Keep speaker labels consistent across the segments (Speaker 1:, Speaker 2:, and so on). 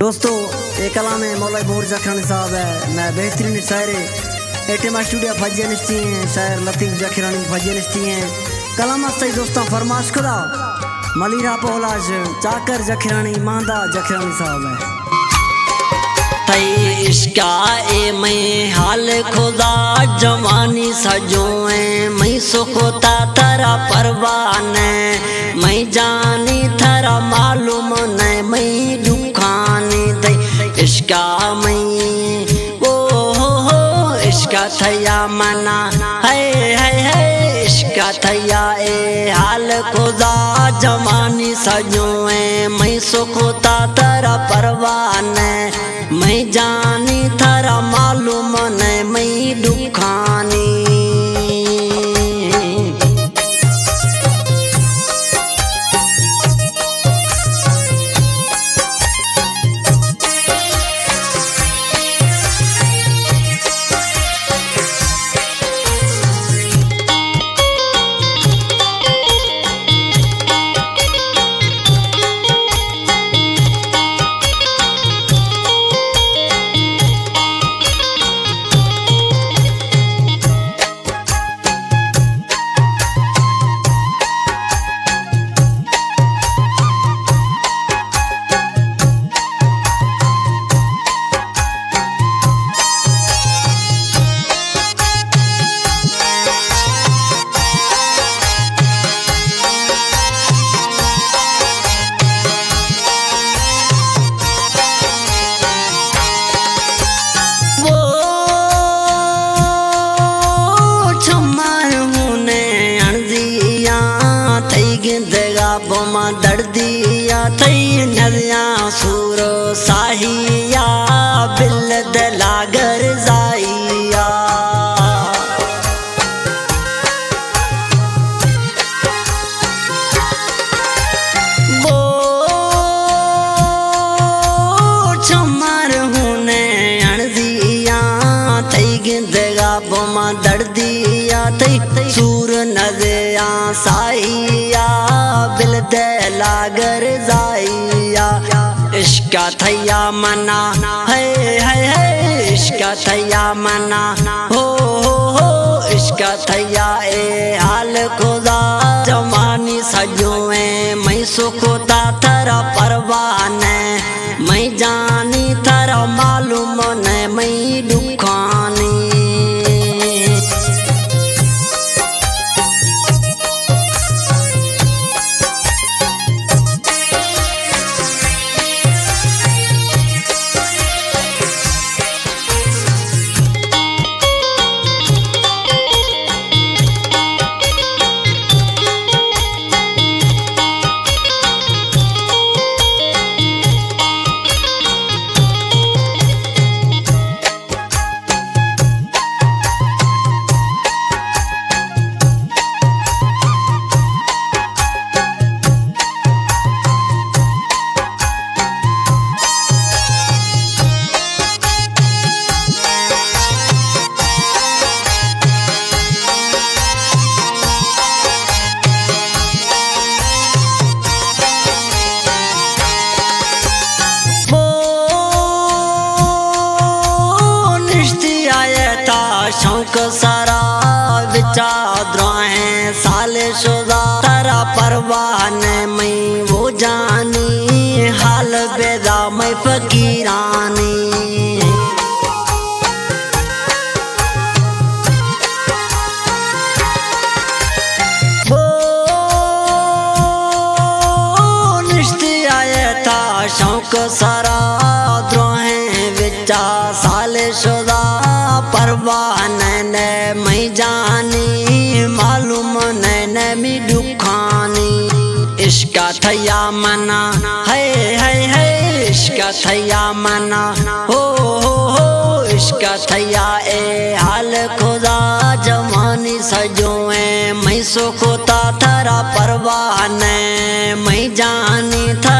Speaker 1: दोस्तों ये कलाम है मौलाई बोर जखरानी साहब है। मैं बेहतरीन शायर एटीमा स्टूडियो फजे निश्ची हैं। शायर लतीफ जखरानी फजे निश्ची हैं। कलाम सही दोस्तों, फरमाश खुदा। मलीरा पोलाज, चाकर जखरानी मांदा जखरानी साहब है।
Speaker 2: इश्का ए मैं हाल खुदा, जवानी सजोए मैं सुखोता थरा परवान मैं जानी इश्का मैं ओ हो हो, इश्का थैया मना। है है है इश्का थैया ए हाल खुदा जवानी सजोए मैं सुखोता थरा परवान मैं जानी गिंदगा बोमा दर्दिया थई नदिया, सूरो साहिया, बिल दलागर जाइया। गिंदगा बोमा दर्दिया थई, सूर नदिया साइया बिल गर जाइया। इश्का थैया मना। है है है, इश्का थैया मना। हो हो हो, इश्का थैया ए हाल खुदा। जमानी सजोए मैं सुखोता शौक सारा विचार है साल शुदा। तारा परवान मैं वो जानी, हाल बेदा मैं फकीरानी। शौक सारा परवान ने मैं जानी, मालूम नैन मी दुखानी। इश्का थैया मना, है है है, इश्का थैया मना। हो हो हो, इश्का थैया ए हाल खुदा जवानी सजोए मैं सुखोता थरा परवान मैं जानी, थरा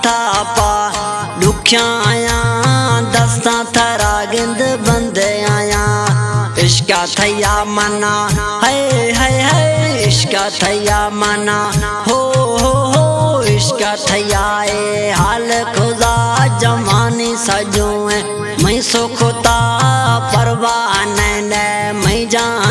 Speaker 2: पढ़ता पा दुखिया आया दस्ता थरा गिंद बंद आया इश्का थैया मना है है है इश्का थैया मना हो हो हो इश्का थैया ए हाल खुदा जमानी सजो मैं सुखता परवाह न मैं जानी